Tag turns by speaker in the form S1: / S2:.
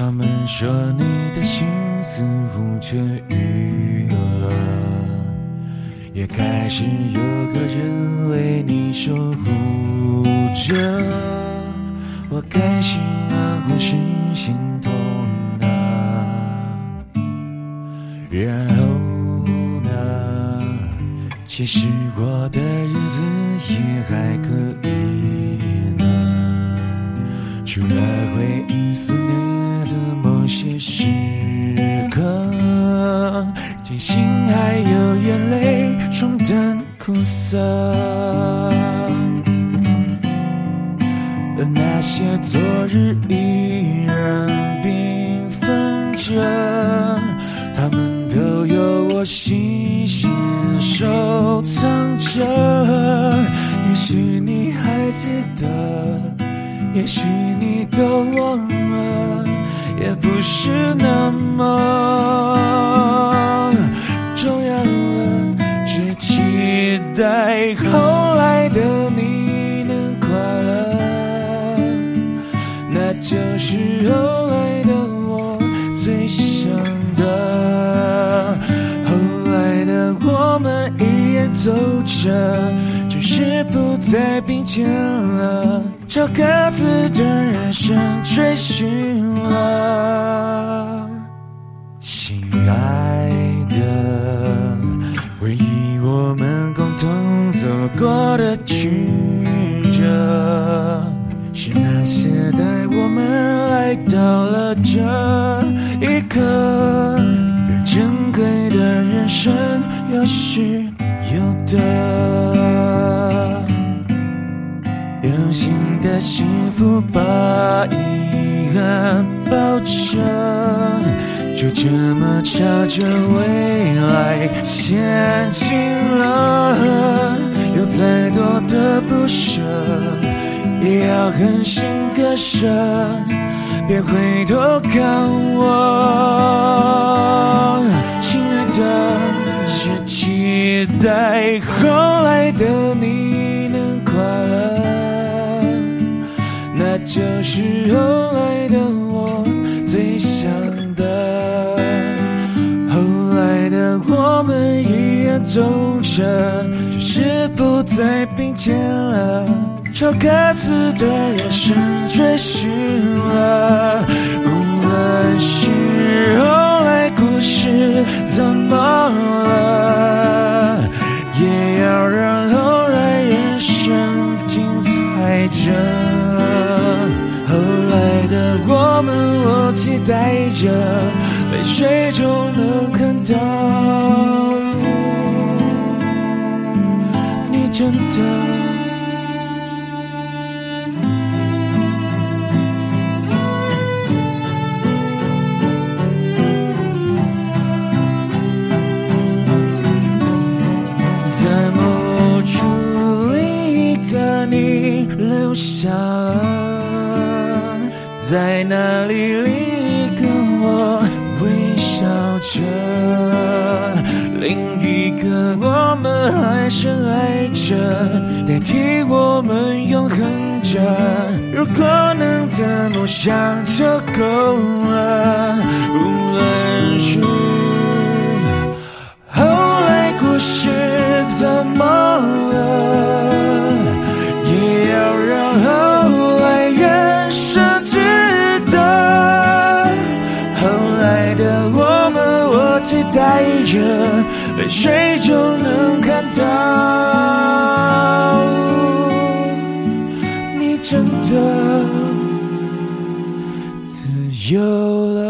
S1: 他们说你的心似乎痊愈了，也开始有个人为你守护着。我开心啊，或是心痛啊？然后呢？其实我的日子也还可以还有眼泪冲淡苦涩。而那些昨日依然缤纷着，他们都有我细心收藏着。也许你还记得，也许你都忘了，也不是那么就是后来的我最想的。后来的我们依然走着，只是不再并肩了，朝各自的人生追寻了。亲爱的，回忆我们共同走过的曲折。是那些带我们来到了这一刻，让珍贵的人生有失有得，用心的幸福把遗憾包着，就这么朝着未来前进了，有再多的不舍。也要狠心割舍，别回头看我，亲爱的，只期待后来的你能快乐，那就是后来的我最想的。后来的我们依然走着，只是不再并肩了。朝各自的人生追寻了，无论是后来故事怎么了，也要让后来人生精彩着。后来的我们，我期待着，泪水中能看到你真的。留下了，在那里，另一个我微笑着，另一个我们还深爱着，代替我们永恒着。如果能这么想就够了，无论是。后来故事怎么爱的我们，我期待着，泪水中能看到你真的自由了。